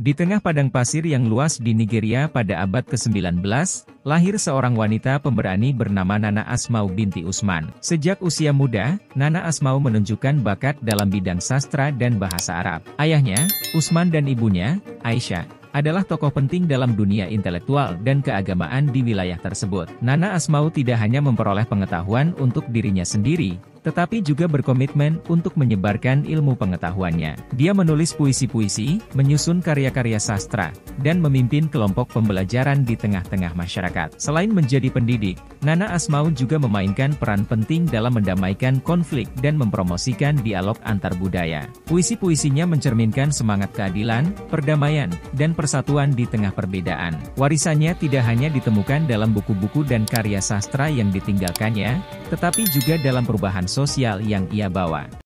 Di tengah padang pasir yang luas di Nigeria pada abad ke-19, lahir seorang wanita pemberani bernama Nana Asmau binti Usman. Sejak usia muda, Nana Asmau menunjukkan bakat dalam bidang sastra dan bahasa Arab. Ayahnya, Usman dan ibunya, Aisyah, adalah tokoh penting dalam dunia intelektual dan keagamaan di wilayah tersebut. Nana Asmau tidak hanya memperoleh pengetahuan untuk dirinya sendiri, tetapi juga berkomitmen untuk menyebarkan ilmu pengetahuannya. Dia menulis puisi-puisi, menyusun karya-karya sastra, dan memimpin kelompok pembelajaran di tengah-tengah masyarakat. Selain menjadi pendidik, Nana Asmau juga memainkan peran penting dalam mendamaikan konflik dan mempromosikan dialog antar budaya. Puisi-puisinya mencerminkan semangat keadilan, perdamaian, dan persatuan di tengah perbedaan. Warisannya tidak hanya ditemukan dalam buku-buku dan karya sastra yang ditinggalkannya, tetapi juga dalam perubahan sosial yang ia bawa.